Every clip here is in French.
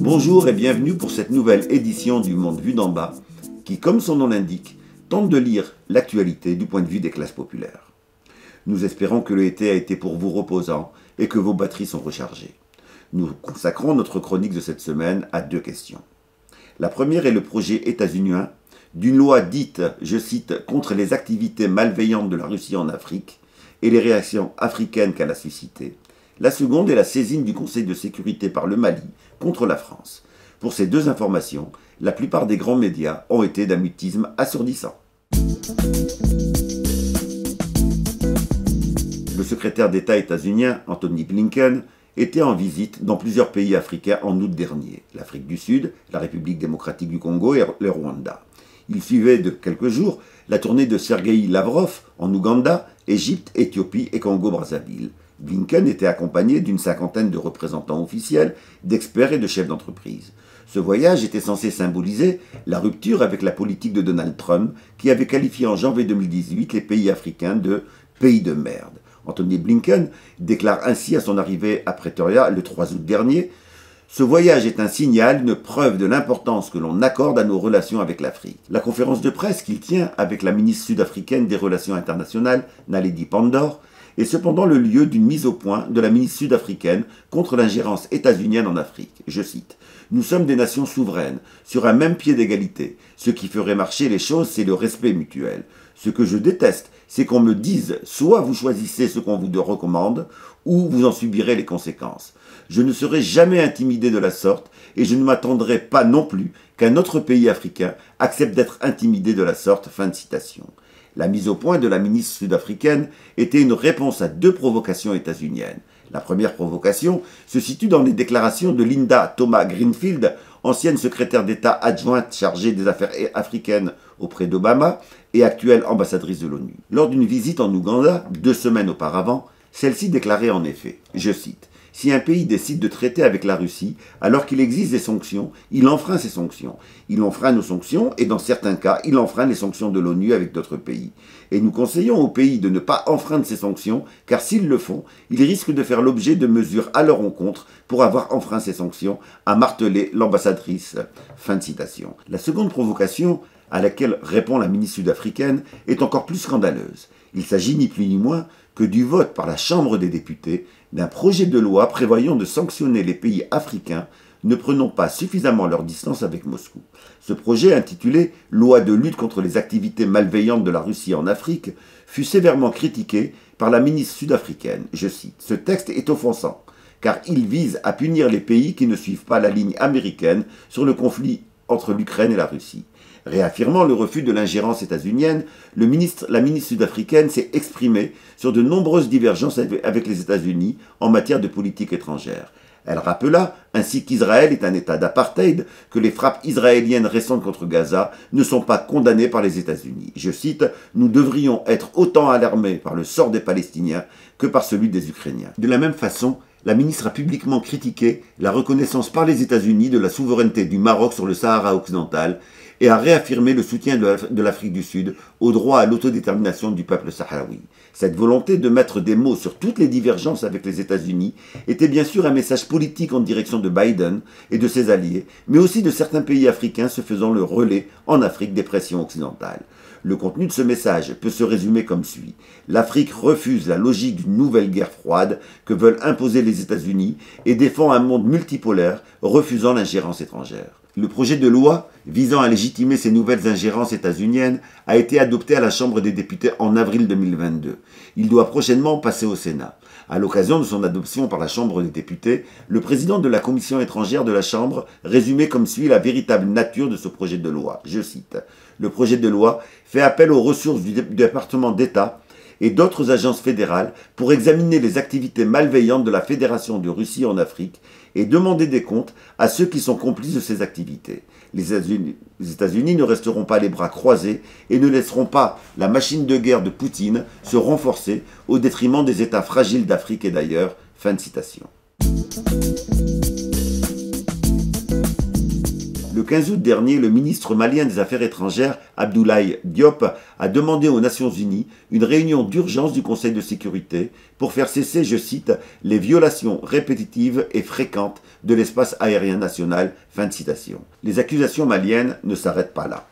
Bonjour et bienvenue pour cette nouvelle édition du Monde vu d'en bas qui, comme son nom l'indique, tente de lire l'actualité du point de vue des classes populaires. Nous espérons que l'été a été pour vous reposant et que vos batteries sont rechargées. Nous consacrons notre chronique de cette semaine à deux questions. La première est le projet états-unien d'une loi dite, je cite, contre les activités malveillantes de la Russie en Afrique et les réactions africaines qu'elle a suscitées. La seconde est la saisine du Conseil de sécurité par le Mali contre la France. Pour ces deux informations, la plupart des grands médias ont été d'un mutisme assourdissant. Le secrétaire d'État états-unien, Anthony Blinken, était en visite dans plusieurs pays africains en août dernier, l'Afrique du Sud, la République démocratique du Congo et le Rwanda. Il suivait de quelques jours la tournée de Sergei Lavrov en Ouganda, Égypte, Éthiopie et Congo-Brazzaville. Blinken était accompagné d'une cinquantaine de représentants officiels, d'experts et de chefs d'entreprise. Ce voyage était censé symboliser la rupture avec la politique de Donald Trump, qui avait qualifié en janvier 2018 les pays africains de pays de merde. Anthony Blinken déclare ainsi à son arrivée à Pretoria le 3 août dernier ce voyage est un signal, une preuve de l'importance que l'on accorde à nos relations avec l'Afrique. La conférence de presse qu'il tient avec la ministre sud-africaine des Relations internationales, Naledi Pandor, est cependant le lieu d'une mise au point de la ministre sud-africaine contre l'ingérence états-unienne en Afrique. Je cite Nous sommes des nations souveraines, sur un même pied d'égalité. Ce qui ferait marcher les choses, c'est le respect mutuel. Ce que je déteste, c'est qu'on me dise soit vous choisissez ce qu'on vous recommande, ou vous en subirez les conséquences. Je ne serai jamais intimidé de la sorte, et je ne m'attendrai pas non plus qu'un autre pays africain accepte d'être intimidé de la sorte. Fin de citation. La mise au point de la ministre sud-africaine était une réponse à deux provocations états-uniennes. La première provocation se situe dans les déclarations de Linda Thomas Greenfield, ancienne secrétaire d'État adjointe chargée des affaires africaines auprès d'Obama et actuelle ambassadrice de l'ONU. Lors d'une visite en Ouganda, deux semaines auparavant, celle-ci déclarait en effet, je cite, si un pays décide de traiter avec la Russie alors qu'il existe des sanctions, il enfreint ces sanctions. Il enfreint nos sanctions et dans certains cas, il enfreint les sanctions de l'ONU avec d'autres pays. Et nous conseillons aux pays de ne pas enfreindre ces sanctions car s'ils le font, ils risquent de faire l'objet de mesures à leur encontre pour avoir enfreint ces sanctions, a martelé l'ambassadrice. Fin de citation. La seconde provocation à laquelle répond la ministre sud-africaine est encore plus scandaleuse. Il s'agit ni plus ni moins que du vote par la Chambre des députés d'un projet de loi prévoyant de sanctionner les pays africains ne prenant pas suffisamment leur distance avec Moscou. Ce projet, intitulé Loi de lutte contre les activités malveillantes de la Russie en Afrique, fut sévèrement critiqué par la ministre sud-africaine. Je cite Ce texte est offensant, car il vise à punir les pays qui ne suivent pas la ligne américaine sur le conflit entre l'Ukraine et la Russie. Réaffirmant le refus de l'ingérence états-unienne, la ministre sud-africaine s'est exprimée sur de nombreuses divergences avec les États-Unis en matière de politique étrangère. Elle rappela ainsi qu'Israël est un État d'apartheid, que les frappes israéliennes récentes contre Gaza ne sont pas condamnées par les États-Unis. Je cite, Nous devrions être autant alarmés par le sort des Palestiniens que par celui des Ukrainiens. De la même façon, la ministre a publiquement critiqué la reconnaissance par les États-Unis de la souveraineté du Maroc sur le Sahara occidental et a réaffirmé le soutien de l'Afrique du Sud au droit à l'autodétermination du peuple sahraoui. Cette volonté de mettre des mots sur toutes les divergences avec les États-Unis était bien sûr un message politique en direction de Biden et de ses alliés, mais aussi de certains pays africains se faisant le relais en Afrique des pressions occidentales. Le contenu de ce message peut se résumer comme suit. L'Afrique refuse la logique d'une nouvelle guerre froide que veulent imposer les États-Unis et défend un monde multipolaire refusant l'ingérence étrangère. Le projet de loi visant à légitimer ces nouvelles ingérences états-uniennes a été adopté à la Chambre des députés en avril 2022. Il doit prochainement passer au Sénat. À l'occasion de son adoption par la Chambre des députés, le président de la Commission étrangère de la Chambre résumait comme suit la véritable nature de ce projet de loi. Je cite. Le projet de loi fait appel aux ressources du département d'État et d'autres agences fédérales pour examiner les activités malveillantes de la Fédération de Russie en Afrique et demander des comptes à ceux qui sont complices de ces activités. Les États-Unis ne resteront pas les bras croisés et ne laisseront pas la machine de guerre de Poutine se renforcer au détriment des États fragiles d'Afrique et d'ailleurs. Fin de citation. Le Le 15 août dernier, le ministre malien des Affaires étrangères, Abdoulaye Diop, a demandé aux Nations Unies une réunion d'urgence du Conseil de sécurité pour faire cesser, je cite, les violations répétitives et fréquentes de l'espace aérien national. Fin de citation. Les accusations maliennes ne s'arrêtent pas là.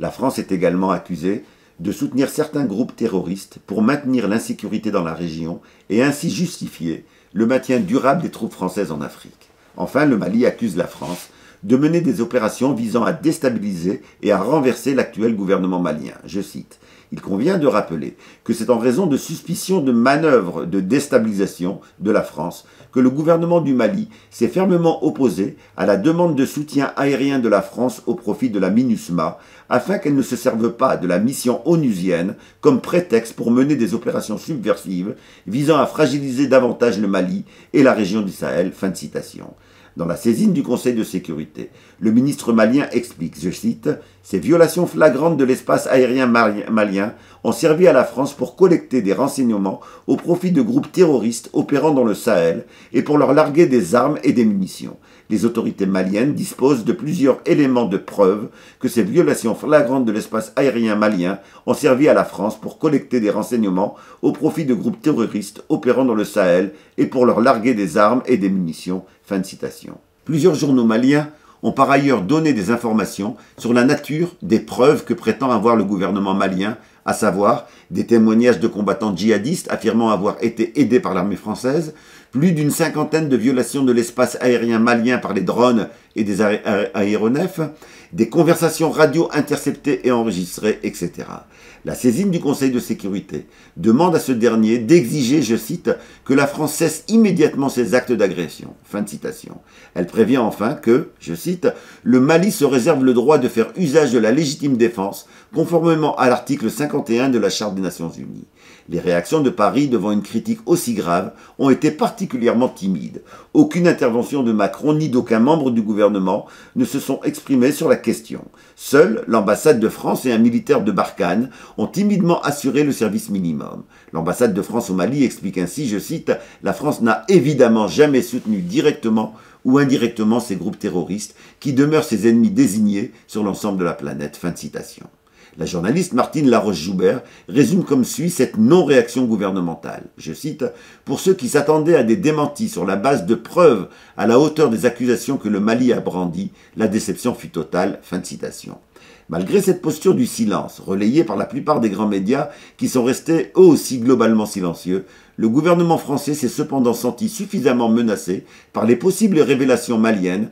La France est également accusée de soutenir certains groupes terroristes pour maintenir l'insécurité dans la région et ainsi justifier le maintien durable des troupes françaises en Afrique. Enfin, le Mali accuse la France de mener des opérations visant à déstabiliser et à renverser l'actuel gouvernement malien. Je cite. Il convient de rappeler que c'est en raison de suspicions de manœuvres de déstabilisation de la France que le gouvernement du Mali s'est fermement opposé à la demande de soutien aérien de la France au profit de la MINUSMA, afin qu'elle ne se serve pas de la mission onusienne comme prétexte pour mener des opérations subversives visant à fragiliser davantage le Mali et la région du Sahel. Fin de citation. Dans la saisine du Conseil de sécurité, le ministre malien explique, je cite, Ces violations flagrantes de l'espace aérien malien ont servi à la France pour collecter des renseignements au profit de groupes terroristes opérant dans le Sahel et pour leur larguer des armes et des munitions les autorités maliennes disposent de plusieurs éléments de preuve que ces violations flagrantes de l'espace aérien malien ont servi à la France pour collecter des renseignements au profit de groupes terroristes opérant dans le Sahel et pour leur larguer des armes et des munitions. Fin de citation. Plusieurs journaux maliens ont par ailleurs donné des informations sur la nature des preuves que prétend avoir le gouvernement malien, à savoir des témoignages de combattants djihadistes affirmant avoir été aidés par l'armée française, plus d'une cinquantaine de violations de l'espace aérien malien par les drones et des aéronefs, des conversations radio interceptées et enregistrées, etc. La saisine du Conseil de sécurité demande à ce dernier d'exiger, je cite, que la France cesse immédiatement ses actes d'agression. Fin de citation. Elle prévient enfin que, je cite, le Mali se réserve le droit de faire usage de la légitime défense, conformément à l'article 51 de la Charte des Nations Unies. Les réactions de Paris devant une critique aussi grave ont été particulièrement timides. Aucune intervention de Macron ni d'aucun membre du gouvernement ne se sont exprimés sur la question. Seule l'ambassade de France et un militaire de Barkhane ont timidement assuré le service minimum. L'ambassade de France au Mali explique ainsi, je cite, La France n'a évidemment jamais soutenu directement ou indirectement ces groupes terroristes qui demeurent ses ennemis désignés sur l'ensemble de la planète. Fin de citation. La journaliste Martine Laroche-Joubert résume comme suit cette non-réaction gouvernementale. Je cite Pour ceux qui s'attendaient à des démentis sur la base de preuves à la hauteur des accusations que le Mali a brandies, la déception fut totale. Fin citation. Malgré cette posture du silence, relayée par la plupart des grands médias qui sont restés eux aussi globalement silencieux, le gouvernement français s'est cependant senti suffisamment menacé par les possibles révélations maliennes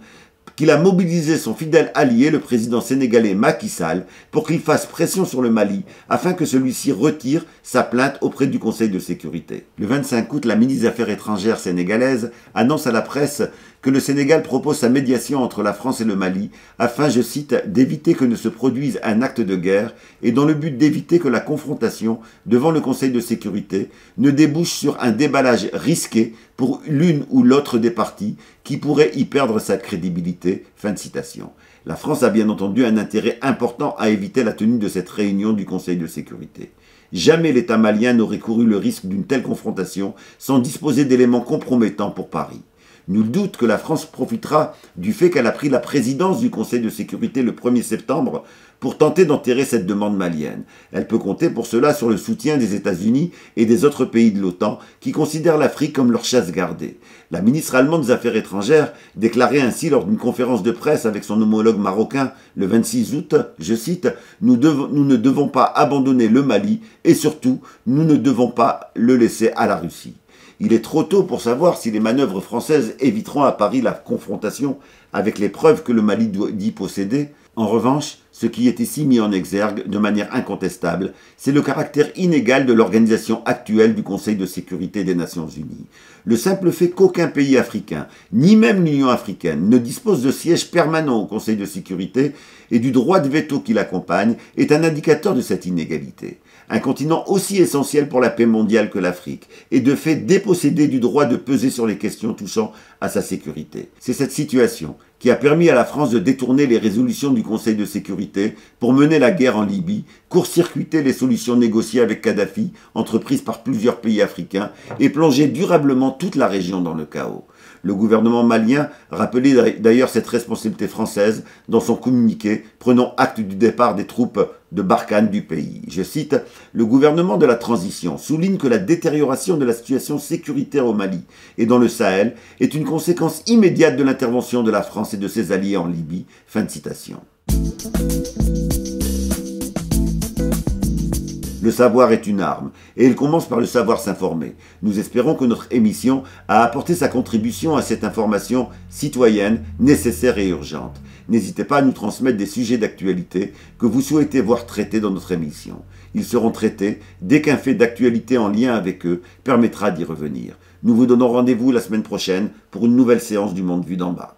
qu'il a mobilisé son fidèle allié, le président sénégalais Macky Sall, pour qu'il fasse pression sur le Mali afin que celui-ci retire sa plainte auprès du Conseil de sécurité. Le 25 août, la ministre des Affaires étrangères sénégalaise annonce à la presse que le Sénégal propose sa médiation entre la France et le Mali afin, je cite, d'éviter que ne se produise un acte de guerre et dans le but d'éviter que la confrontation devant le Conseil de sécurité ne débouche sur un déballage risqué pour l'une ou l'autre des parties qui pourrait y perdre sa crédibilité. Fin de citation. La France a bien entendu un intérêt important à éviter la tenue de cette réunion du Conseil de sécurité. Jamais l'État malien n'aurait couru le risque d'une telle confrontation sans disposer d'éléments compromettants pour Paris. Nul doute que la France profitera du fait qu'elle a pris la présidence du Conseil de sécurité le 1er septembre pour tenter d'enterrer cette demande malienne. Elle peut compter pour cela sur le soutien des États-Unis et des autres pays de l'OTAN qui considèrent l'Afrique comme leur chasse gardée. La ministre allemande des Affaires étrangères déclarait ainsi lors d'une conférence de presse avec son homologue marocain le 26 août, je cite, nous, nous ne devons pas abandonner le Mali et surtout, nous ne devons pas le laisser à la Russie. Il est trop tôt pour savoir si les manœuvres françaises éviteront à Paris la confrontation avec les preuves que le Mali dit posséder. En revanche, ce qui est ici mis en exergue de manière incontestable, c'est le caractère inégal de l'organisation actuelle du Conseil de sécurité des Nations Unies. Le simple fait qu'aucun pays africain, ni même l'Union africaine, ne dispose de siège permanent au Conseil de sécurité et du droit de veto qui l'accompagne est un indicateur de cette inégalité un continent aussi essentiel pour la paix mondiale que l'Afrique, est de fait dépossédé du droit de peser sur les questions touchant à sa sécurité. C'est cette situation qui a permis à la France de détourner les résolutions du Conseil de sécurité pour mener la guerre en Libye, court-circuiter les solutions négociées avec Kadhafi, entreprises par plusieurs pays africains, et plonger durablement toute la région dans le chaos. Le gouvernement malien rappelait d'ailleurs cette responsabilité française dans son communiqué prenant acte du départ des troupes de Barkhane du pays. Je cite, Le gouvernement de la transition souligne que la détérioration de la situation sécuritaire au Mali et dans le Sahel est une conséquence immédiate de l'intervention de la France et de ses alliés en Libye. Fin de citation. Le savoir est une arme, et il commence par le savoir s'informer. Nous espérons que notre émission a apporté sa contribution à cette information citoyenne, nécessaire et urgente. N'hésitez pas à nous transmettre des sujets d'actualité que vous souhaitez voir traités dans notre émission. Ils seront traités dès qu'un fait d'actualité en lien avec eux permettra d'y revenir. Nous vous donnons rendez-vous la semaine prochaine pour une nouvelle séance du Monde vu d'en bas.